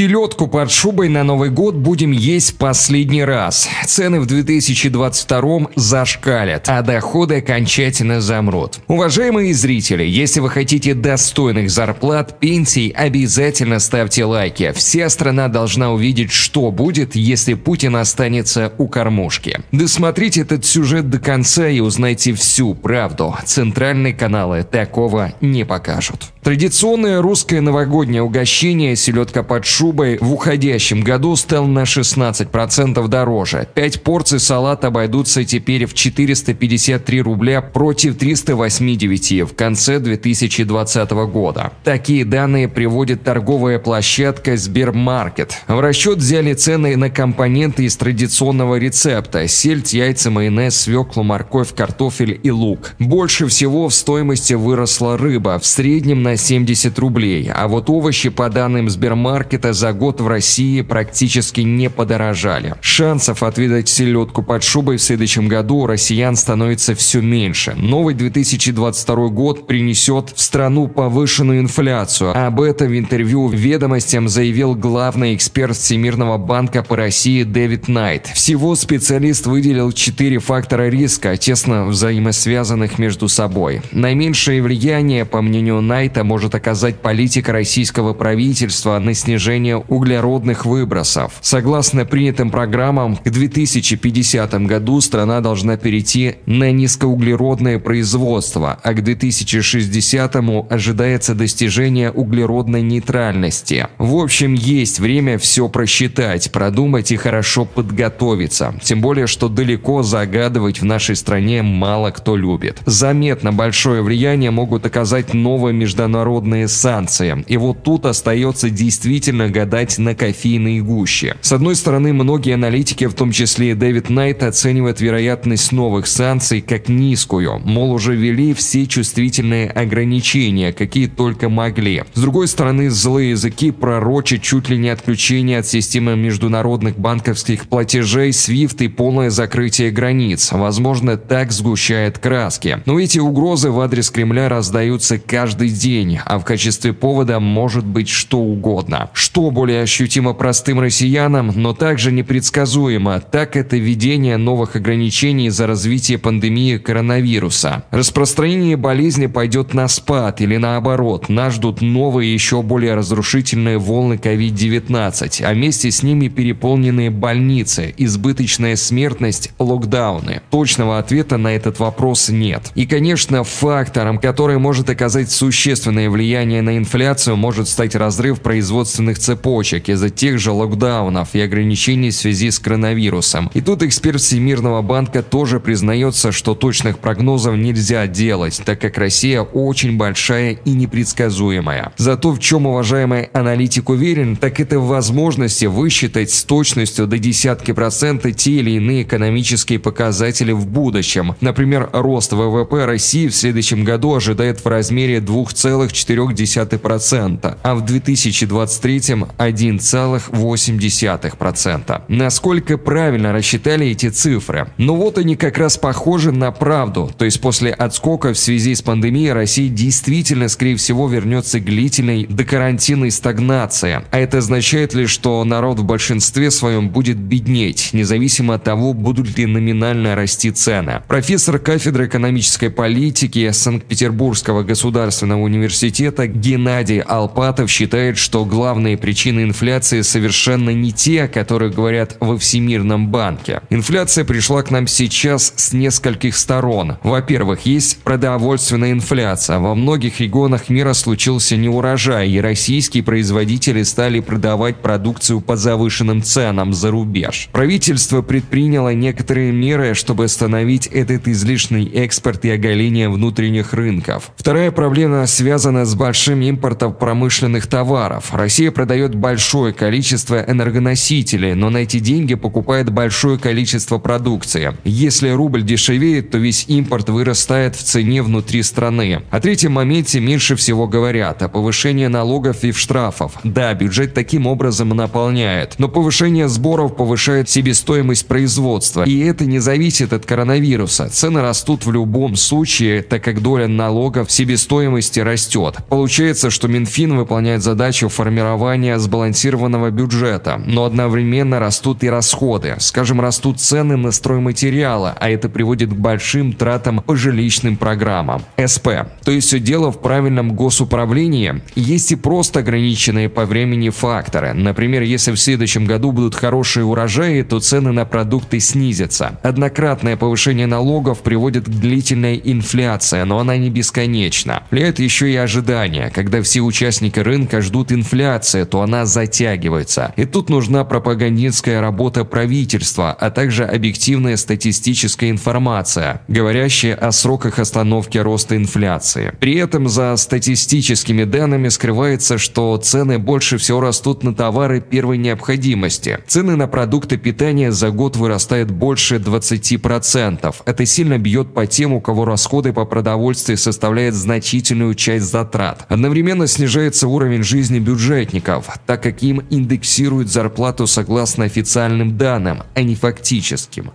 Селедку под шубой на Новый год будем есть последний раз. Цены в 2022 зашкалят, а доходы окончательно замрут. Уважаемые зрители, если вы хотите достойных зарплат, пенсий, обязательно ставьте лайки. Вся страна должна увидеть, что будет, если Путин останется у кормушки. Досмотрите этот сюжет до конца и узнайте всю правду. Центральные каналы такого не покажут. Традиционное русское новогоднее угощение селедка под шубой в уходящем году стал на 16% дороже. Пять порций салата обойдутся теперь в 453 рубля против 389 в конце 2020 года. Такие данные приводит торговая площадка Сбермаркет. В расчет взяли цены на компоненты из традиционного рецепта – сельдь, яйца, майонез, свеклу, морковь, картофель и лук. Больше всего в стоимости выросла рыба, в среднем на 70 рублей, а вот овощи, по данным Сбермаркета, за год в России практически не подорожали. Шансов отведать селедку под шубой в следующем году у россиян становится все меньше. Новый 2022 год принесет в страну повышенную инфляцию. Об этом в интервью «Ведомостям» заявил главный эксперт Всемирного банка по России Дэвид Найт. Всего специалист выделил четыре фактора риска, тесно взаимосвязанных между собой. Наименьшее влияние, по мнению Найта, может оказать политика российского правительства на снижение углеродных выбросов. Согласно принятым программам, к 2050 году страна должна перейти на низкоуглеродное производство, а к 2060 ожидается достижение углеродной нейтральности. В общем, есть время все просчитать, продумать и хорошо подготовиться. Тем более, что далеко загадывать в нашей стране мало кто любит. Заметно большое влияние могут оказать новые международные санкции. И вот тут остается действительно гадать на кофейной гуще. С одной стороны, многие аналитики, в том числе и Дэвид Найт, оценивают вероятность новых санкций как низкую. Мол, уже ввели все чувствительные ограничения, какие только могли. С другой стороны, злые языки пророчат чуть ли не отключение от системы международных банковских платежей, SWIFT и полное закрытие границ. Возможно, так сгущает краски. Но эти угрозы в адрес Кремля раздаются каждый день, а в качестве повода может быть что угодно. Что более ощутимо простым россиянам, но также непредсказуемо, так это введение новых ограничений за развитие пандемии коронавируса. Распространение болезни пойдет на спад или наоборот, нас ждут новые еще более разрушительные волны COVID-19, а вместе с ними переполненные больницы, избыточная смертность, локдауны. Точного ответа на этот вопрос нет. И, конечно, фактором, который может оказать существенное влияние на инфляцию может стать разрыв производственных цепочек из-за тех же локдаунов и ограничений в связи с коронавирусом. И тут эксперт Всемирного банка тоже признается, что точных прогнозов нельзя делать, так как Россия очень большая и непредсказуемая. Зато в чем уважаемый аналитик уверен, так это в возможности высчитать с точностью до десятки процента те или иные экономические показатели в будущем. Например, рост ВВП России в следующем году ожидает в размере 2,5 1,4%, а в 2023 1,8%. Насколько правильно рассчитали эти цифры? Ну вот они как раз похожи на правду, то есть после отскока в связи с пандемией Россия действительно, скорее всего, вернется к длительной докарантинной стагнации. А это означает ли, что народ в большинстве своем будет беднеть, независимо от того, будут ли номинально расти цены. Профессор кафедры экономической политики Санкт-Петербургского государственного университета Геннадий Алпатов считает, что главные причины инфляции совершенно не те, о которых говорят во Всемирном банке. Инфляция пришла к нам сейчас с нескольких сторон. Во-первых, есть продовольственная инфляция. Во многих регионах мира случился неурожай, и российские производители стали продавать продукцию по завышенным ценам за рубеж. Правительство предприняло некоторые меры, чтобы остановить этот излишний экспорт и оголение внутренних рынков. Вторая проблема связана с большим импортом промышленных товаров. Россия продает большое количество энергоносителей, но на эти деньги покупает большое количество продукции. Если рубль дешевеет, то весь импорт вырастает в цене внутри страны. О третьем моменте меньше всего говорят, о повышении налогов и штрафов. Да, бюджет таким образом наполняет, но повышение сборов повышает себестоимость производства. И это не зависит от коронавируса. Цены растут в любом случае, так как доля налогов себестоимости растет. Получается, что Минфин выполняет задачу формирования сбалансированного бюджета, но одновременно растут и расходы. Скажем, растут цены на стройматериалы, а это приводит к большим тратам по жилищным программам. СП. То есть все дело в правильном госуправлении. Есть и просто ограниченные по времени факторы. Например, если в следующем году будут хорошие урожаи, то цены на продукты снизятся. Однократное повышение налогов приводит к длительной инфляции, но она не бесконечна. Влияет еще и ожидания. Когда все участники рынка ждут инфляции, то она затягивается. И тут нужна пропагандистская работа правительства, а также объективная статистическая информация, говорящая о сроках остановки роста инфляции. При этом за статистическими данными скрывается, что цены больше всего растут на товары первой необходимости. Цены на продукты питания за год вырастают больше 20%. Это сильно бьет по тем, у кого расходы по продовольствию составляют значительную часть затрат. Одновременно снижается уровень жизни бюджетников, так как им индексируют зарплату согласно официальным данным, а не фактическим.